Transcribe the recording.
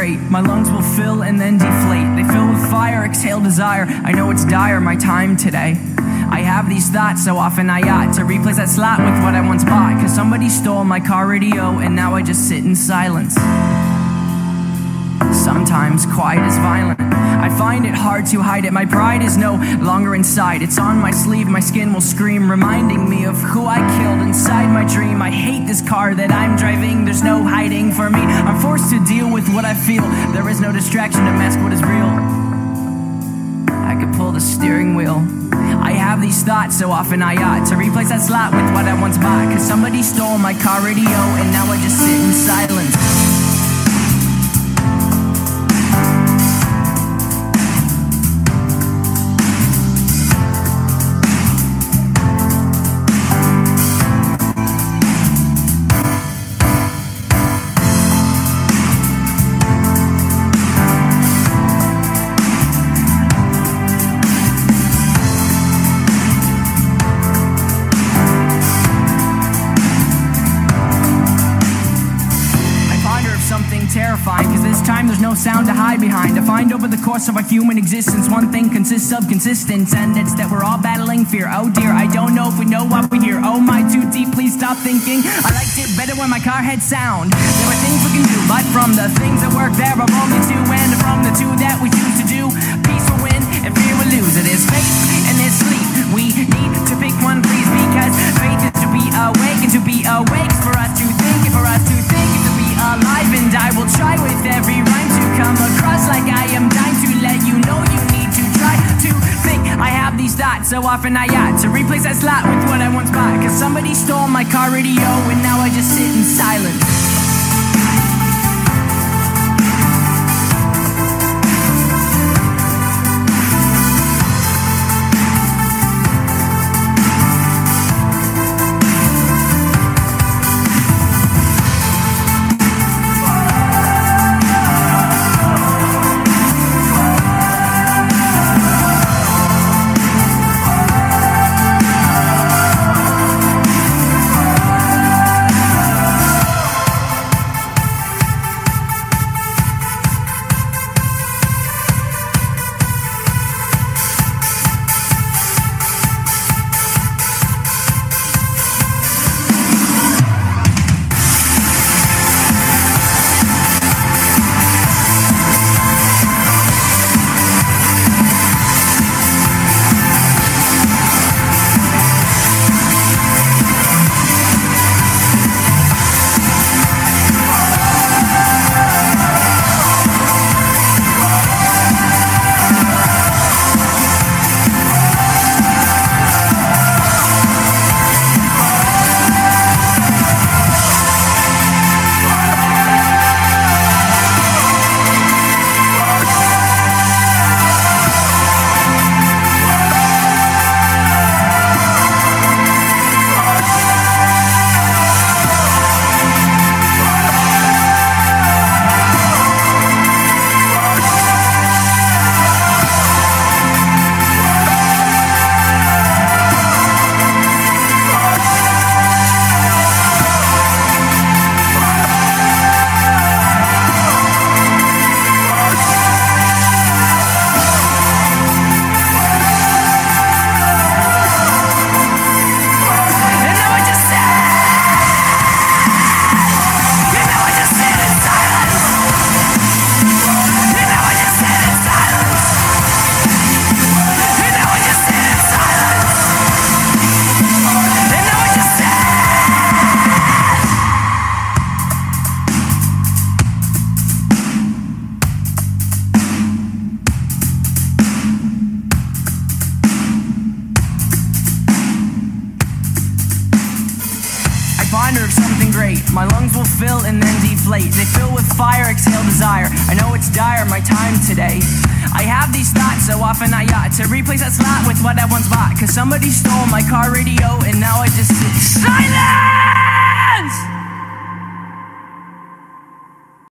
My lungs will fill and then deflate. They fill with fire, exhale desire. I know it's dire, my time today. I have these thoughts so often I ought to replace that slot with what I once bought. Cause somebody stole my car radio and now I just sit in silence. Sometimes quiet is violent. I find it hard to hide it. My pride is no longer inside. It's on my sleeve, my skin will scream, reminding me of who I killed inside my dream. I hate this car that I'm driving. There's no hiding for me. I'm forced to deal with what I feel. There is no distraction to mask what is real. I could pull the steering wheel. I have these thoughts so often I ought to replace that slot with what I once bought. Cause somebody stole my car radio and now I just sit in silence. No sound to hide behind. To find over the course of our human existence, one thing consists of consistence, and it's that we're all battling fear. Oh dear, I don't know if we know what we hear. Oh my, too deep, please stop thinking. I liked it better when my car had sound. There are things we can do, but from the things that work, there are only thoughts so often I ought to replace that slot with what I once bought. Cause somebody stole my car radio and now I just sit in silence. I ponder of something great. My lungs will fill and then deflate. They fill with fire, exhale desire. I know it's dire, my time today. I have these thoughts so often I ought to replace that slot with what I once bought. Cause somebody stole my car radio and now I just sit silence!